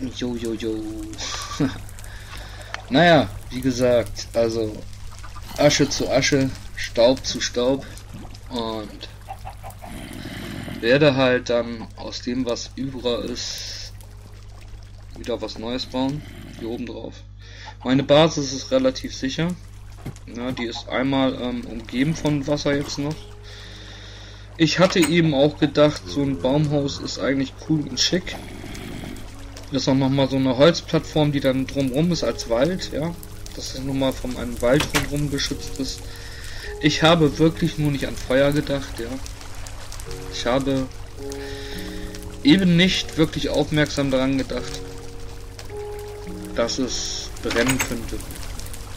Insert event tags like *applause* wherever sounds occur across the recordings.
Jo, jo, jo. *laughs* naja, wie gesagt, also Asche zu Asche, Staub zu Staub und werde halt dann aus dem, was über ist, wieder was Neues bauen. Hier oben drauf. Meine Basis ist relativ sicher. Ja, die ist einmal ähm, umgeben von Wasser jetzt noch. Ich hatte eben auch gedacht, so ein Baumhaus ist eigentlich cool und schick. Das ist auch nochmal so eine Holzplattform, die dann drumrum ist als Wald, ja. Dass es nun mal von einem Wald drumherum geschützt ist. Ich habe wirklich nur nicht an Feuer gedacht, ja. Ich habe eben nicht wirklich aufmerksam daran gedacht, dass es brennen könnte.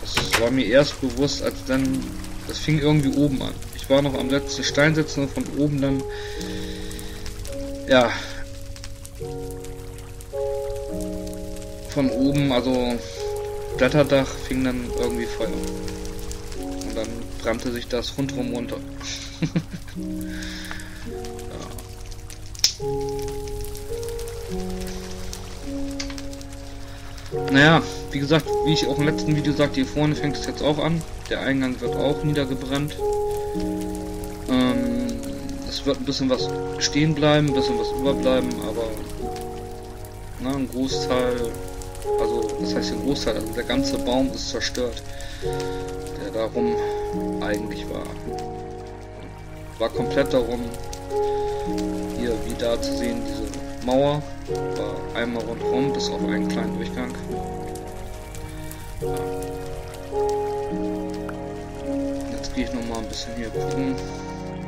Das war mir erst bewusst, als dann, das fing irgendwie oben an. Ich war noch am letzten Stein sitzen und von oben dann, ja, von oben, also Blätterdach, fing dann irgendwie Feuer. Und dann brannte sich das rundherum runter. *laughs* ja. Naja, wie gesagt, wie ich auch im letzten Video sagte, hier vorne fängt es jetzt auch an. Der Eingang wird auch niedergebrannt. Ähm, es wird ein bisschen was stehen bleiben, ein bisschen was überbleiben, aber na, ein Großteil also, das heißt ein Großteil, also der ganze Baum ist zerstört, der darum eigentlich war. War komplett darum, hier wie da zu sehen, diese Mauer war einmal rundherum, bis auf einen kleinen Durchgang. Jetzt gehe ich noch mal ein bisschen hier gucken,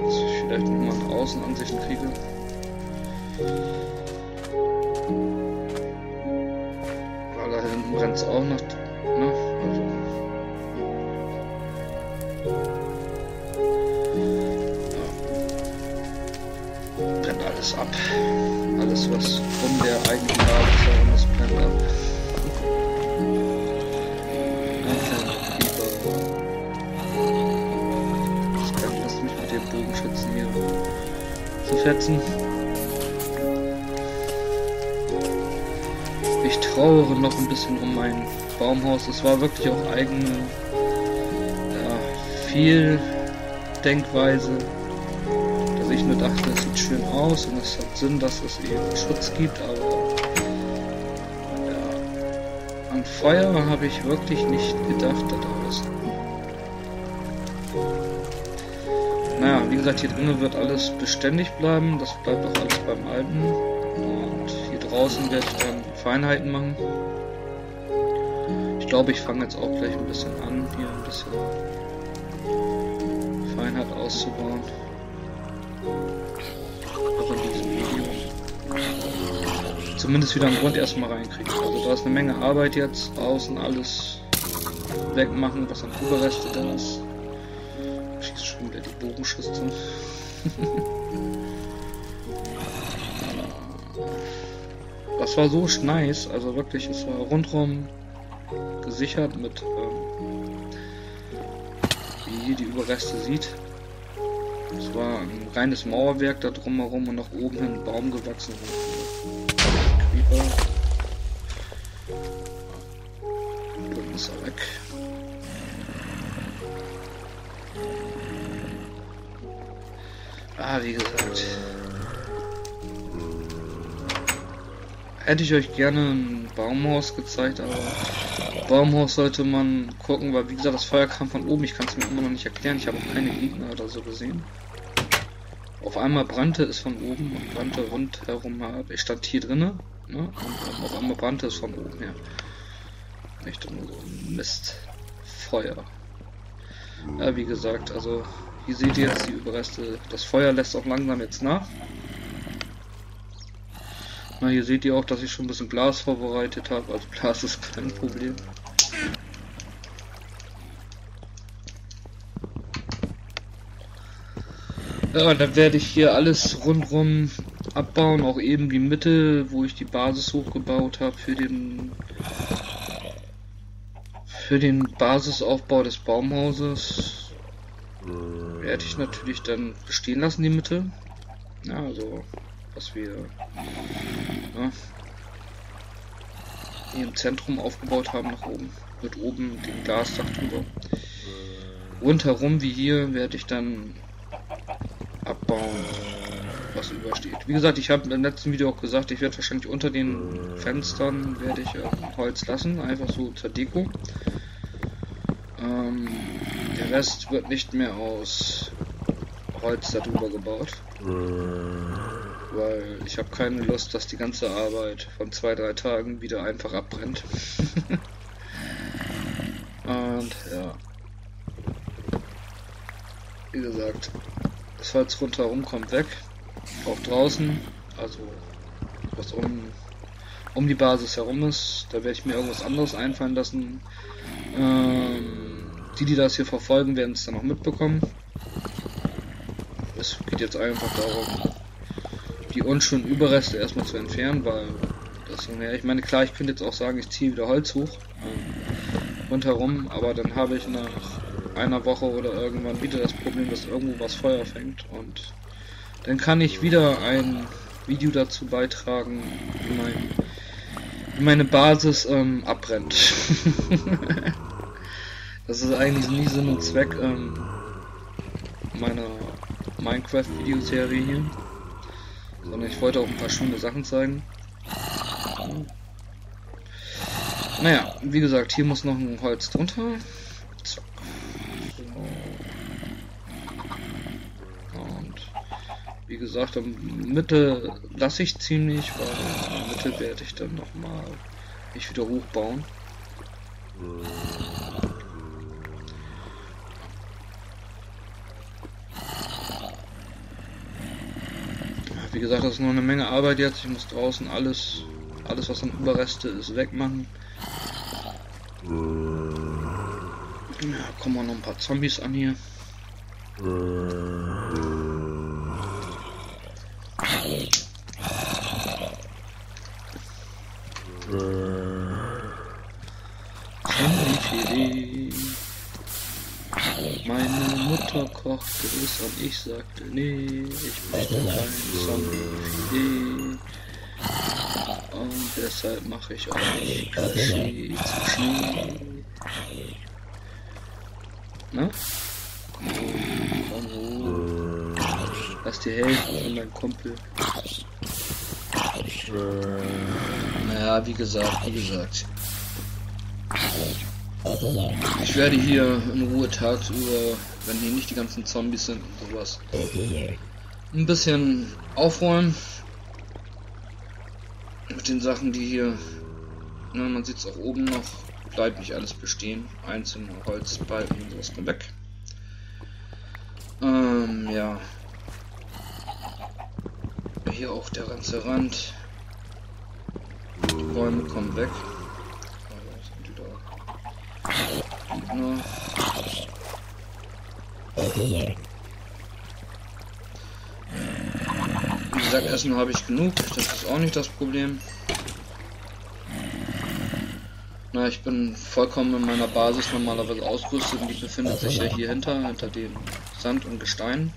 dass ich vielleicht noch mal eine Außenansicht kriege. Es auch noch. Ne? Also. Ja. Brennt alles ab. Alles, was um der eigenen herum ist, brennt ab. Das kann ich mich mit dem Bogenschützen hier zu fetzen. Trauere noch ein bisschen um mein Baumhaus. Es war wirklich auch eigene, ja, viel Denkweise, dass ich nur dachte, es sieht schön aus und es hat Sinn, dass es eben Schutz gibt, aber ja, an Feuer habe ich wirklich nicht gedacht da draußen. Naja, wie gesagt, hier drinnen wird alles beständig bleiben, das bleibt auch alles beim Alten. Und hier draußen ich dann Feinheiten machen. Ich glaube, ich fange jetzt auch gleich ein bisschen an, hier ein bisschen Feinheit auszubauen. Auch in diesem Video. Zumindest wieder einen Grund erstmal reinkriegen. Also da ist eine Menge Arbeit jetzt. Außen alles wegmachen, was an Überreste drin ist. Schießt schon wieder die Bogenschüsse. *laughs* Das war so nice, also wirklich, es war rundherum gesichert mit, ähm, wie ihr die Überreste sieht. Es war ein reines Mauerwerk da drumherum und nach oben hin ein Baum gewachsen. Creeper. Dann ist er weg. Ah, wie gesagt. Hätte ich euch gerne ein Baumhaus gezeigt, aber Baumhaus sollte man gucken, weil wie gesagt, das Feuer kam von oben. Ich kann es mir immer noch nicht erklären. Ich habe auch keine Gegner oder so gesehen. Auf einmal brannte es von oben und brannte rundherum ab. Ich stand hier drinnen ne? und auf einmal brannte es von oben her. Nicht nur so Mist. Feuer. Ja, wie gesagt, also hier seht ihr jetzt die Überreste. Das Feuer lässt auch langsam jetzt nach. Na, hier seht ihr auch, dass ich schon ein bisschen Glas vorbereitet habe. Also Glas ist kein Problem. Ja, und dann werde ich hier alles rundrum abbauen, auch eben die Mitte, wo ich die Basis hochgebaut habe für den für den Basisaufbau des Baumhauses werde ich natürlich dann bestehen lassen die Mitte. Ja, also was wir ja, hier im Zentrum aufgebaut haben nach oben. Mit oben dem Glasdach drüber. Rundherum wie hier werde ich dann abbauen, was übersteht. Wie gesagt, ich habe im letzten Video auch gesagt, ich werde wahrscheinlich unter den Fenstern werde ich äh, Holz lassen, einfach so zur Deko. Ähm, der Rest wird nicht mehr aus Holz darüber gebaut. Weil ich habe keine Lust, dass die ganze Arbeit von zwei, drei Tagen wieder einfach abbrennt. *laughs* Und ja. Wie gesagt, das Holz rundherum kommt weg. Auch draußen, also was um, um die Basis herum ist. Da werde ich mir irgendwas anderes einfallen lassen. Ähm, die, die das hier verfolgen, werden es dann auch mitbekommen. Es geht jetzt einfach darum, die unschönen Überreste erstmal zu entfernen, weil das, ja, ich meine, klar, ich könnte jetzt auch sagen, ich ziehe wieder Holz hoch ähm, rundherum, aber dann habe ich nach einer Woche oder irgendwann wieder das Problem, dass irgendwo was Feuer fängt und dann kann ich wieder ein Video dazu beitragen, wie, mein, meine Basis ähm, abbrennt. *laughs* das ist eigentlich nie Sinn und Zweck ähm, meiner Minecraft-Videoserie hier. Sondern ich wollte auch ein paar schöne Sachen zeigen. Naja, wie gesagt, hier muss noch ein Holz drunter. Und wie gesagt, in Mitte lasse ich ziemlich, weil in Mitte werde ich dann nochmal mich wieder hochbauen. Wie gesagt, das ist noch eine Menge Arbeit jetzt. Ich muss draußen alles, alles was an Überreste ist, wegmachen. Ja, kommen auch noch ein paar Zombies an hier. Zombie-Filet. Meine Mutter kochte es und ich sagte, nee, ich möchte kein Zombie-Filet. Und deshalb mache ich euch Kaffee zu Schnee. Na? Komm hoch. Lass dir helfen von meinem Kumpel. Naja, wie gesagt, wie gesagt. Ich werde hier in Ruhe tagsüber, wenn hier nicht die ganzen Zombies sind und sowas, ein bisschen aufräumen. Mit den Sachen, die hier, ne, man sieht es auch oben noch, bleibt nicht alles bestehen. Einzelne Holzbalken und sowas kommt weg. Ähm, ja. Hier auch der ganze Rand. Die Bäume kommen weg. Gegner. Wie gesagt, Essen habe ich genug. Das ist auch nicht das Problem. Na, ich bin vollkommen in meiner Basis normalerweise ausgerüstet und die befindet sich ja hier hinter, hinter dem Sand und Gestein.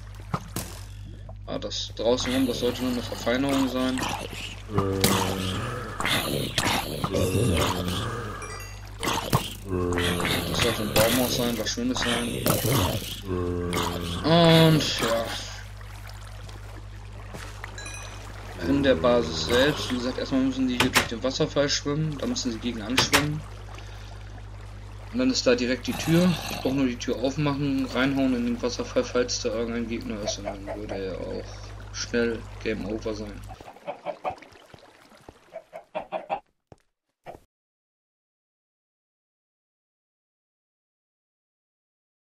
Ah, das draußen rum, das sollte nur eine Verfeinerung sein. Sollte ein Baumhaus sein, was Schönes sein. Und ja. In der Basis selbst, wie gesagt, erstmal müssen die hier durch den Wasserfall schwimmen, da müssen sie gegen anschwimmen. Und dann ist da direkt die Tür. Ich brauche nur die Tür aufmachen, reinhauen in den Wasserfall, falls da irgendein Gegner ist. Und dann würde er auch schnell Game Over sein.